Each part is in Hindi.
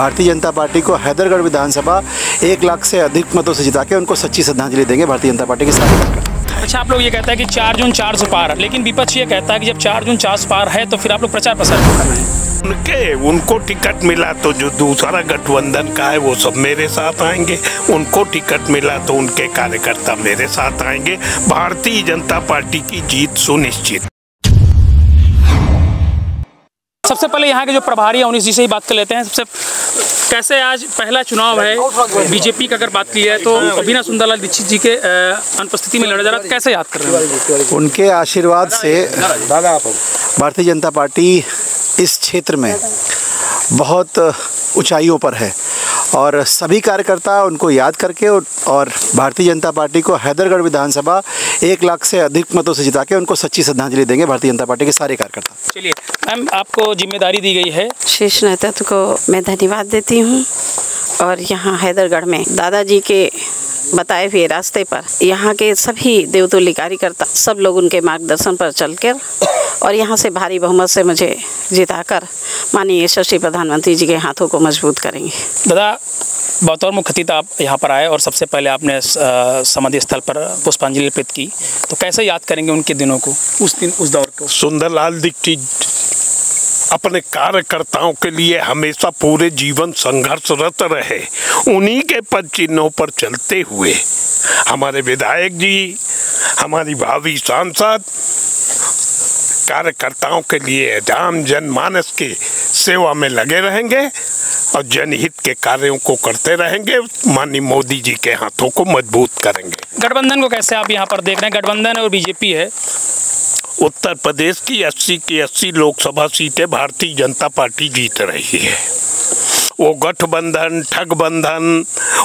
भारतीय जनता पार्टी को हैदरगढ़ विधानसभा एक लाख से अधिक मतों से जिता के उनको सच्ची श्रद्धांजलि देंगे भारतीय जनता पार्टी के कार्यकर्ता अच्छा आप लोग ये कहता है कि चार जून चार सौ पार लेकिन विपक्ष ये कहता है कि जब चार जून चार सौ पार है तो फिर आप लोग प्रचार प्रसार कर रहे हैं। उनके उनको टिकट मिला तो जो दूसरा गठबंधन का है वो सब मेरे साथ आएँगे। उनको टिकट मिला तो उनके कार्यकर्ता मेरे साथ आएँगे। भारतीय जनता पार्टी की जीत सुनिश्चित। सबसे पहले यहाँ के जो प्रभारी हैं उन्हीं जी से ही बात कर लेते हैं। सबसे कैसे आज पहला चुनाव है? बीजेपी का अगर बात की जाए तो अभिना सुंदरलाल दीक्षित जी के अनुपस्थिति में लड़ा जा रहा कैसे याद कर रहे हैं? उनके आशीर्वाद से भारतीय जनता पार्टी इस क्षेत्र में बहुत ऊंचाइयों पर है। और सभी कार्यकर्ता उनको याद करके और- भारतीय जनता पार्टी को हैदरगढ़ विधानसभा एक लाख से अधिक मतों से जिता के उनको सच्ची श्रद्धांजलि देंगे भारतीय जनता पार्टी के सारे कार्यकर्ता। चलिए मैम आपको ज़िम्मेदारी दी गई है? शीर्ष नेतृत्व को मैं धन्यवाद देती हूँ और यहाँ हैदरगढ़ में दादाजी के बताए हुए रास्ते पर। यहाँ के सभी देवतुल्य कार्यकर्ता सब लोग उनके मार्गदर्शन पर चलकर और यहाँ से भारी बहुमत से मुझे जिताकर माननीय यशस्वी प्रधानमंत्री जी के हाथों को मज़बूत करेंगे। दादा बतौर मुख्य अतिथि आप यहाँ पर आए और सबसे पहले आपने समाधि स्थल पर पुष्पांजलि अर्पित की। तो कैसे याद करेंगे उनके दिनों को उस दिन उस दौर को? सुंदरलाल दीक्षित अपने कार्यकर्ताओं के लिए हमेशा पूरे जीवन संघर्षरत रहे। उन्हीं के पद चिन्हों पर चलते हुए, हमारे विधायक जी, हमारी भावी सांसद, कार्यकर्ताओं के लिए आम जनमानस की सेवा में लगे रहेंगे और जनहित के कार्यों को करते रहेंगे। माननीय मोदी जी के हाथों को मज़बूत करेंगे। गठबंधन को कैसे आप यहाँ पर देख रहे हैं? गठबंधन और बीजेपी है। उत्तर प्रदेश की 80 की 80 लोकसभा सीटें भारतीय जनता पार्टी जीत रही है। वो गठबंधन, ठगबंधन,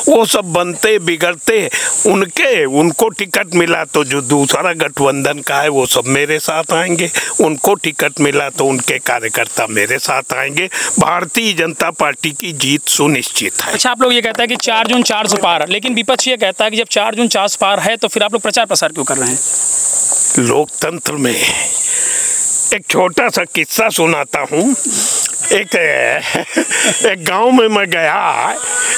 वो सब बनते, बिगड़ते, उनके, उनको टिकट मिला तो जो दूसरा गठबंधन का है, वो सब मेरे साथ आएँगे। उनको टिकट मिला तो उनके कार्यकर्ता मेरे साथ आएँगे। भारतीय जनता पार्टी की जीत सुनिश्चित है। अच्छा आप लोग ये कहता है कि चार जून चार सौ पार लेकिन विपक्ष ये कहता है कि जब चार जून चार सौ पार है तो फिर आप लोग प्रचार प्रसार क्यों कर रहे हैं? लोकतंत्र में एक छोटा सा किस्सा सुनाता हूँ। एक एक गाँव में मैं गया,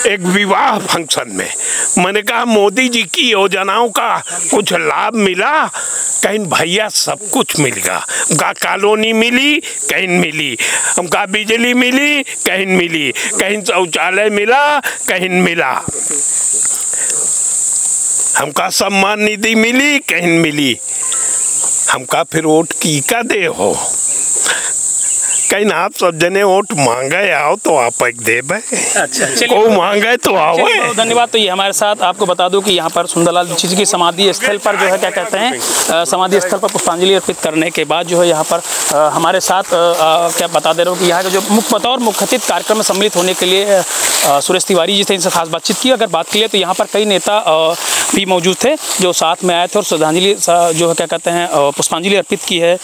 एक विवाह फ़ंक्शन में। मैंने कहा, मोदी जी की योजनाओं का कुछ लाभ मिला? कहीं भैया, सब कुछ मिल गया। उनका कॉलोनी मिली कहीं मिली। उनका बिजली मिली कहीं मिली। कहीं शौचालय मिला कहीं मिला। हमका सम्मान निधि मिली कहीं मिली। हमका फिर वोट की का दे हो? कहीं आप सब जने वोट मांगे आओ तो आप एक देबे अच्छा को मांगे तो आओ धन्यवाद। तो ये हमारे साथ आपको बता दूँ कि यहाँ पर सुंदरलाल दीक्षित जी की समाधि स्थल पर जो है क्या कहते हैं समाधि स्थल पर पुष्पांजलि अर्पित करने के बाद जो है यहाँ पर अ, हमारे साथ अ, अ, क्या बता दे रहा हूँ कि यहाँ के जो मुख्य बतौर मुख्य अतिथि कार्यक्रम में सम्मिलित होने के लिए सुरेश तिवारी जी से इनसे खास बातचीत की। अगर बात की तो यहाँ पर कई नेता भी मौजूद थे, जो साथ में आए थे और श्रद्धांजलि जो है, क्या कहते हैं पुष्पांजलि अर्पित की है।